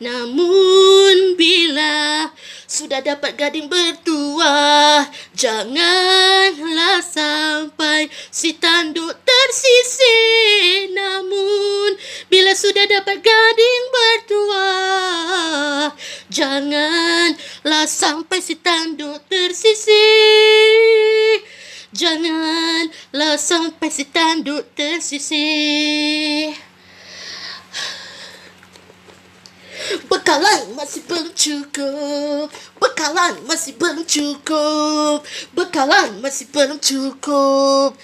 Namun bila sudah dapat gading bertuah Janganlah sampai si tanduk tersisih. Namun bila sudah dapat gading bertuah Janganlah sampai si tanduk tersisih. Janganlah sampai si tanduk tersisih Bekalan masih belum cukup Bekalan masih belum cukup Bekalan masih belum cukup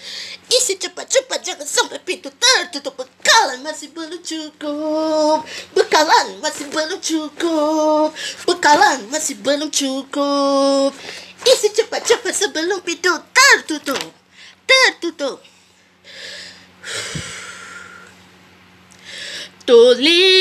Isi cepat-cepat jangan sampai pintu tertutup. Bekalan masih belum cukup Bekalan masih belum cukup Bekalan masih belum cukup Isi cepat-cepat sebelum pintu tertutup. Tertutup. Toleh,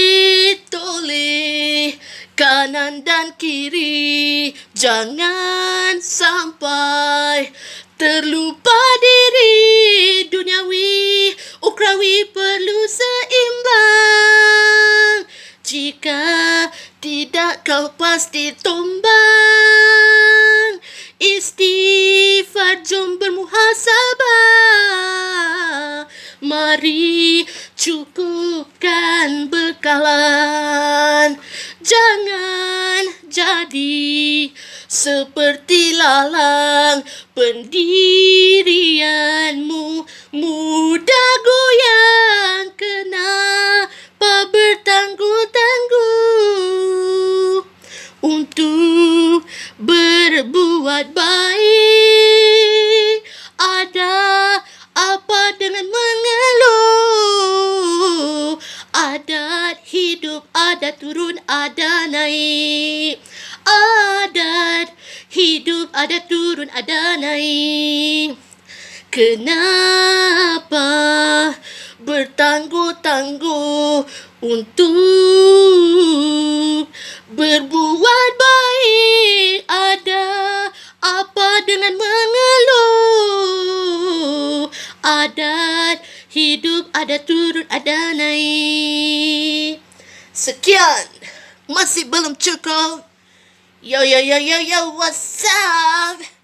kanan dan kiri, jangan sampai terlupa diri. Duniawi, ukrawi perlu seimbang. Jika tidak kau pasti tumbang. Istighfar jom bermuhasabah. Mari cukupkan bekalan Jangan jadi seperti lalang Pendirianmu mudah goyang Kenapa bertangguh-tangguh? Untuk berbuat baik Ada apa dengan mengeluh? Adat hidup ada turun ada naik hidup ada turun ada naik. Kenapa bertangguh-tangguh untuk berbuat baik? Ada apa dengan mengeluh? Adat hidup ada turun ada naik. Sekian. Masih belum cukup Yo yo yo yo yo what's up